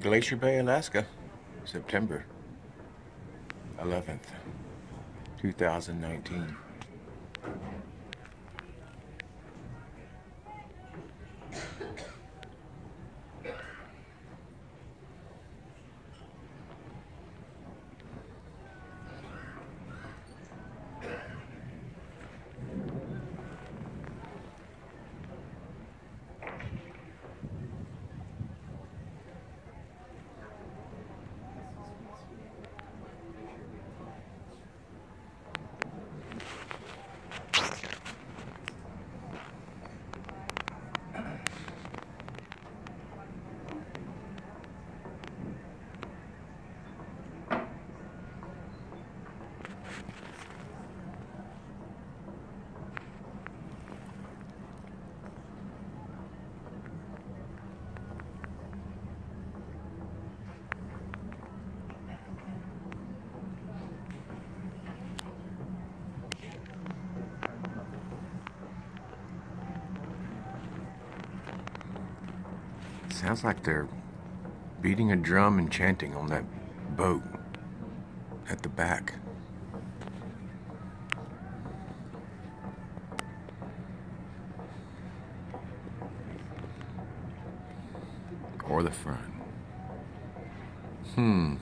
Glacier Bay, Alaska, September 11th, 2019. Sounds like they're beating a drum and chanting on that boat at the back. Or the front. Hmm.